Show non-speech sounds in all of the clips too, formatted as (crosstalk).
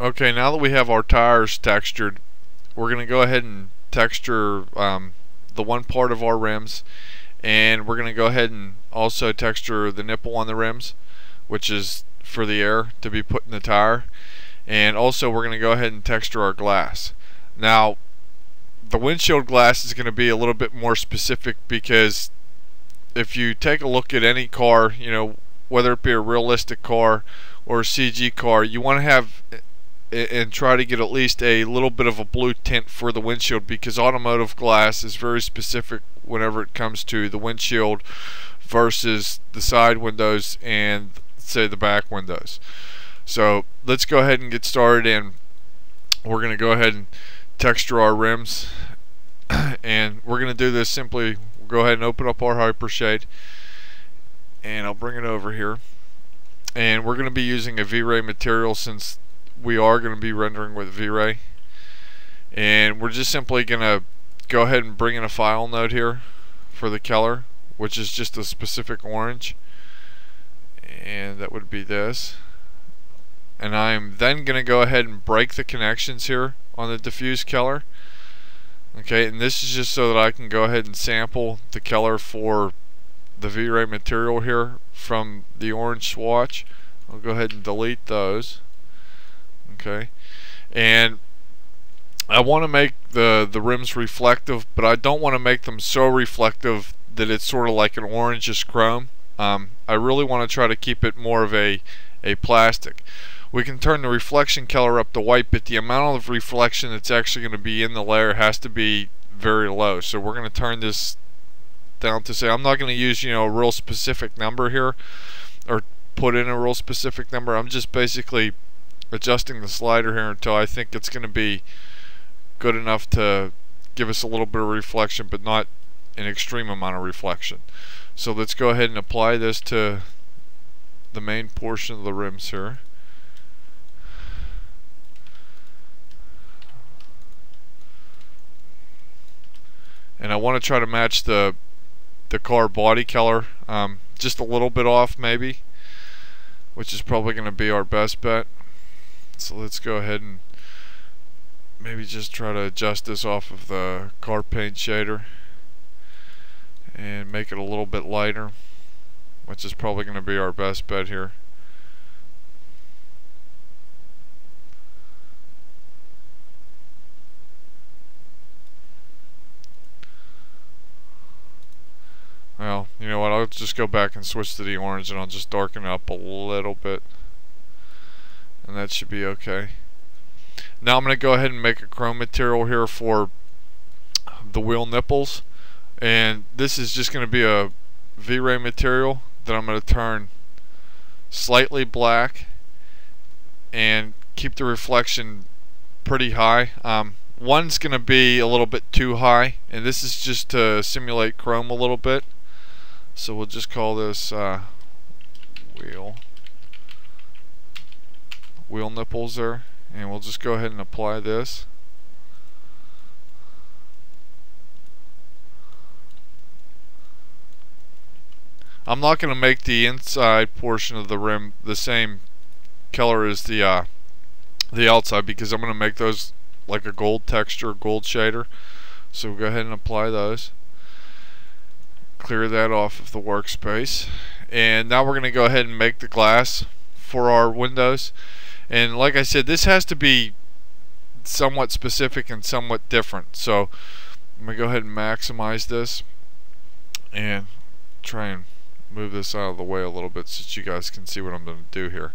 Okay, now that we have our tires textured, we're going to go ahead and texture um, the one part of our rims and we're going to go ahead and also texture the nipple on the rims which is for the air to be put in the tire and also we're going to go ahead and texture our glass. Now the windshield glass is going to be a little bit more specific because if you take a look at any car, you know, whether it be a realistic car or a CG car, you want to have and try to get at least a little bit of a blue tint for the windshield because automotive glass is very specific whenever it comes to the windshield versus the side windows and say the back windows. So let's go ahead and get started and we're going to go ahead and texture our rims (coughs) and we're going to do this simply we'll go ahead and open up our hypershade and I'll bring it over here and we're going to be using a V-Ray material since we are going to be rendering with V-Ray. And we're just simply going to go ahead and bring in a file node here for the color which is just a specific orange. And that would be this. And I'm then going to go ahead and break the connections here on the diffuse color. Okay and this is just so that I can go ahead and sample the color for the V-Ray material here from the orange swatch. I'll go ahead and delete those okay? And I want to make the the rims reflective but I don't want to make them so reflective that it's sort of like an orangish chrome. Um, I really want to try to keep it more of a a plastic. We can turn the reflection color up to white but the amount of reflection that's actually going to be in the layer has to be very low. So we're going to turn this down to say I'm not going to use you know a real specific number here or put in a real specific number. I'm just basically adjusting the slider here until I think it's going to be good enough to give us a little bit of reflection but not an extreme amount of reflection. So let's go ahead and apply this to the main portion of the rims here. And I want to try to match the the car body color um, just a little bit off maybe which is probably going to be our best bet. So let's go ahead and maybe just try to adjust this off of the car paint shader and make it a little bit lighter which is probably going to be our best bet here. Well, you know what, I'll just go back and switch to the orange and I'll just darken it up a little bit and that should be okay. Now I'm going to go ahead and make a chrome material here for the wheel nipples and this is just going to be a V-Ray material that I'm going to turn slightly black and keep the reflection pretty high. Um, one's going to be a little bit too high and this is just to simulate chrome a little bit so we'll just call this uh, wheel wheel nipples there and we'll just go ahead and apply this. I'm not going to make the inside portion of the rim the same color as the uh, the outside because I'm going to make those like a gold texture gold shader. So we'll go ahead and apply those. Clear that off of the workspace. And now we're going to go ahead and make the glass for our windows and like I said, this has to be somewhat specific and somewhat different. So I'm going to go ahead and maximize this and try and move this out of the way a little bit so that you guys can see what I'm going to do here.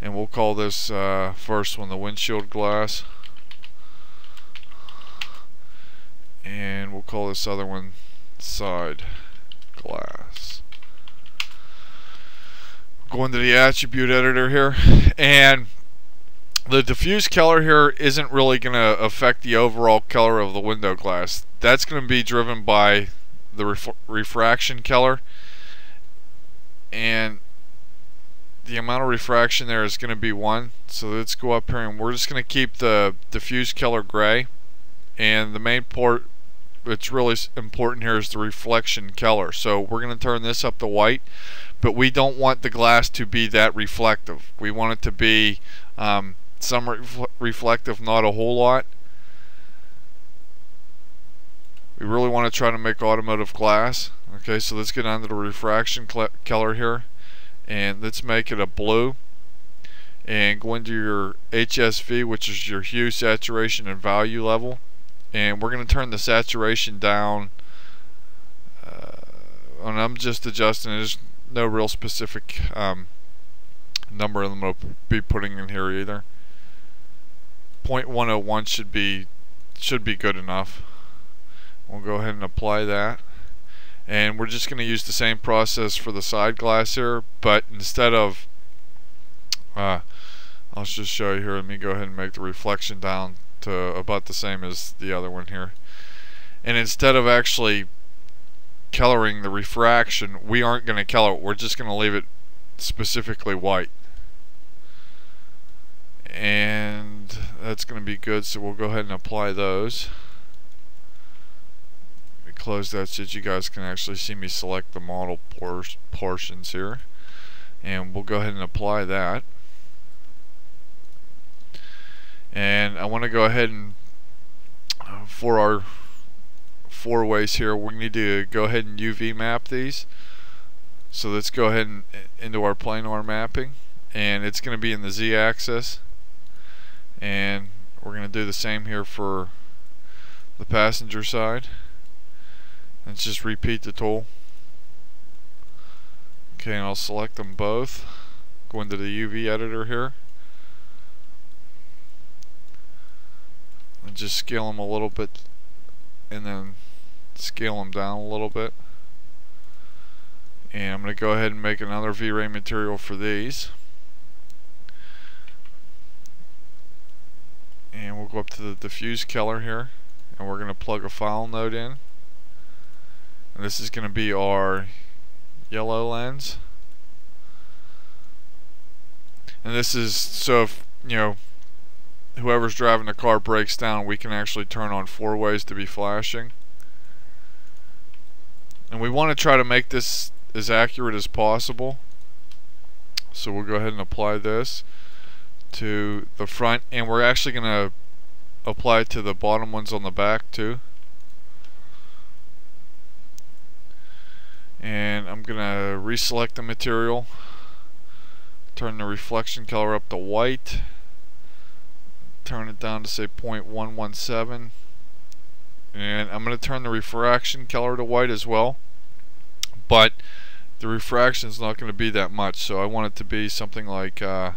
And we'll call this uh, first one the windshield glass. And we'll call this other one side glass. Go into the attribute editor here and the diffuse color here isn't really going to affect the overall color of the window glass. That's going to be driven by the ref refraction color. And the amount of refraction there is going to be 1 so let's go up here and we're just going to keep the diffuse color gray. And the main port that's really important here is the reflection color. So we're going to turn this up to white but we don't want the glass to be that reflective. We want it to be um, some re reflective, not a whole lot. We really want to try to make automotive glass. Okay, so let's get onto the refraction color here. And let's make it a blue. And go into your HSV, which is your hue, saturation, and value level. And we're going to turn the saturation down. Uh, and I'm just adjusting. There's no real specific um, number I'm going to be putting in here either. 0.101 should be should be good enough. We'll go ahead and apply that. And we're just going to use the same process for the side glass here, but instead of uh, I'll just show you here. Let me go ahead and make the reflection down to about the same as the other one here. And instead of actually coloring the refraction, we aren't going to color it. We're just going to leave it specifically white and that's going to be good so we'll go ahead and apply those. Let me close that so that you guys can actually see me select the model por portions here. And we'll go ahead and apply that. And I want to go ahead and uh, for our four ways here we need to go ahead and UV map these. So let's go ahead and into our planar mapping. And it's going to be in the z-axis and we're going to do the same here for the passenger side. Let's just repeat the tool okay and I'll select them both. Go into the UV editor here. And just scale them a little bit and then scale them down a little bit. And I'm going to go ahead and make another V-Ray material for these and we'll go up to the diffuse color here and we're going to plug a file node in. And this is going to be our yellow lens. And this is so if you know whoever's driving the car breaks down we can actually turn on four ways to be flashing. And we want to try to make this as accurate as possible. So we'll go ahead and apply this to the front and we're actually going to apply to the bottom ones on the back too. And I'm gonna reselect the material. Turn the reflection color up to white. Turn it down to say 0.117 and I'm gonna turn the refraction color to white as well. But the refraction is not going to be that much so I want it to be something like uh,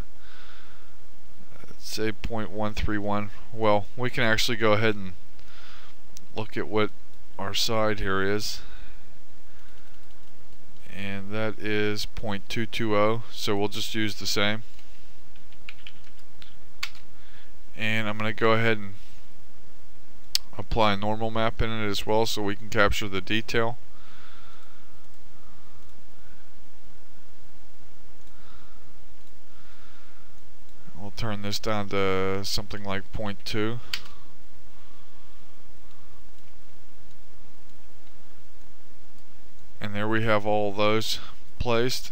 say 0.131 well we can actually go ahead and look at what our side here is. And that is 0.220 so we'll just use the same. And I'm going to go ahead and apply a normal map in it as well so we can capture the detail We'll turn this down to something like 0.2. And there we have all those placed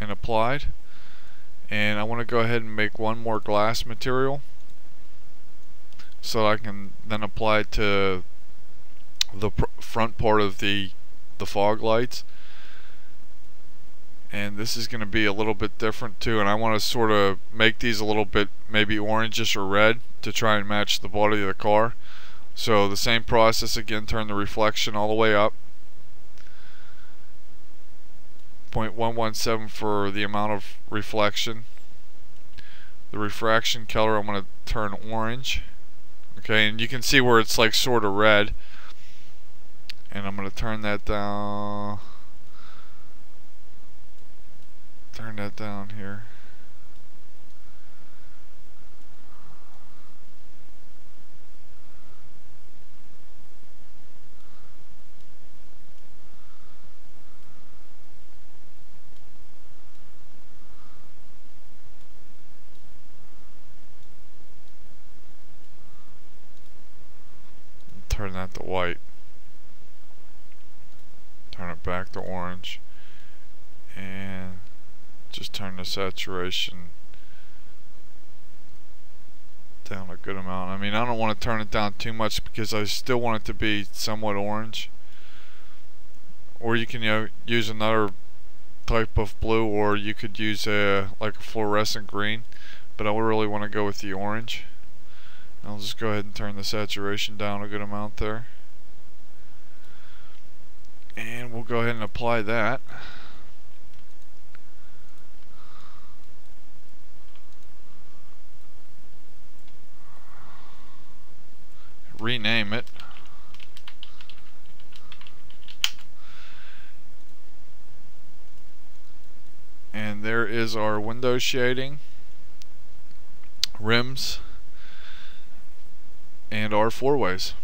and applied. And I want to go ahead and make one more glass material so I can then apply it to the front part of the the fog lights and this is going to be a little bit different too and I want to sort of make these a little bit maybe orangish or red to try and match the body of the car. So the same process again turn the reflection all the way up. 0.117 for the amount of reflection. The refraction color I'm going to turn orange. Okay and you can see where it's like sort of red. And I'm going to turn that down turn that down here. Turn that to white. Turn it back to orange. And just turn the saturation down a good amount. I mean, I don't want to turn it down too much because I still want it to be somewhat orange. Or you can you know use another type of blue, or you could use a like a fluorescent green. But I really want to go with the orange. I'll just go ahead and turn the saturation down a good amount there. And we'll go ahead and apply that. Rename it. And there is our window shading, rims, and our four ways.